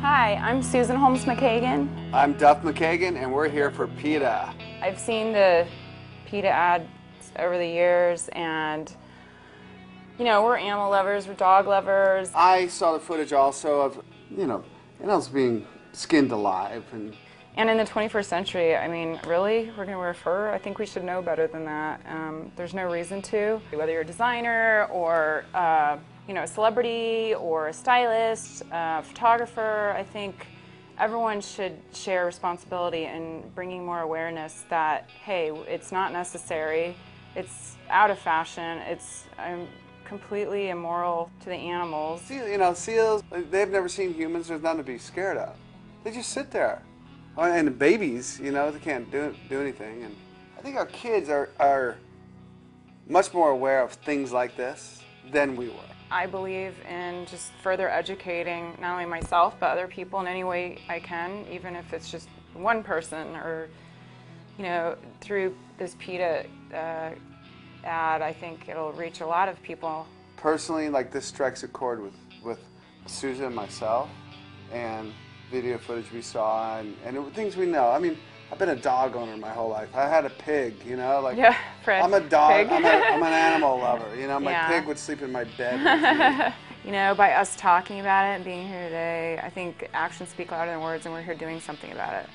Hi, I'm Susan Holmes McKagan. I'm Duff McKagan, and we're here for PETA. I've seen the PETA ads over the years, and you know, we're animal lovers, we're dog lovers. I saw the footage also of, you know, animals being skinned alive and And in the 21st century, I mean, really, we're going to wear fur? I think we should know better than that. Um, there's no reason to. Whether you're a designer or, uh, you know, a celebrity or a stylist, uh, photographer, I think everyone should share responsibility in bringing more awareness that, hey, it's not necessary, it's out of fashion, it's um, completely immoral to the animals. You know, seals, they've never seen humans. There's nothing to be scared of. They just sit there. Oh, And the babies, you know, they can't do, do anything. And I think our kids are, are much more aware of things like this than we were. I believe in just further educating not only myself but other people in any way I can, even if it's just one person or, you know, through this PETA uh, ad, I think it'll reach a lot of people. Personally, like this strikes a chord with, with Susan and myself and video footage we saw and, and it- things we know. I mean, I've been a dog owner my whole life. I had a pig, you know, like Yeah, Fred. I'm a dog. I'm, a, I'm an animal lover. You know, my Yeah. pig would sleep in my bed. You know, by us talking about it and being here today, I think actions speak louder than words, and we're here doing something about it.